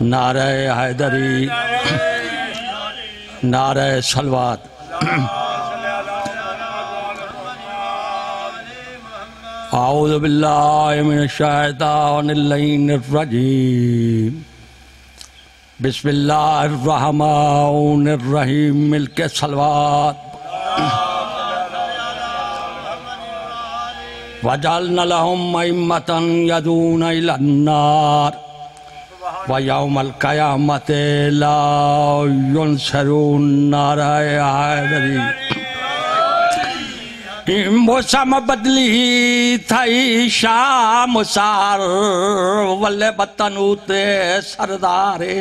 نعرہ حیدری، نعرہ سلوات۔ اعوذ باللہ من الشیطان اللین الرجیم۔ بسم اللہ الرحمن الرحیم، ملک سلوات۔ وجعلنا لهم أئمة يدعون إلى النار۔ ويوم القيامة لا ينصرون نار حیدری موسم بدلی تھائی شام سار ولے بطنو تے سردارے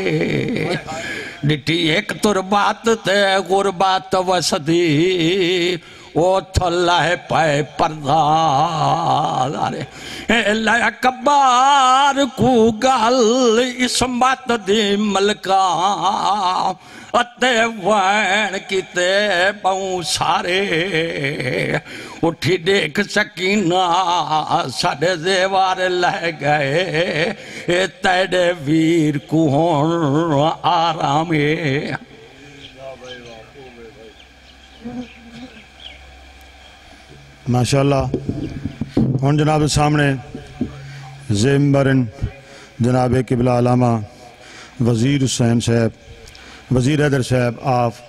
ڈٹی ایک تربات تے غربات وسدی او تھلا ہے پائے پردار اللہ اکبار کو گل اس بات دی ملکہ۔ اتے وین کیتے باؤں سارے۔ اٹھی دیکھ سکینہ ساڑھے زیوار لہ گئے۔ اے تیڑے ویر کو ہون آرامے۔ ماشاءاللہ، ہن جناب سامنے زیمبرن جناب قبلہ علامہ وزیر حسین صاحب، وزیر حیدر صاحب آف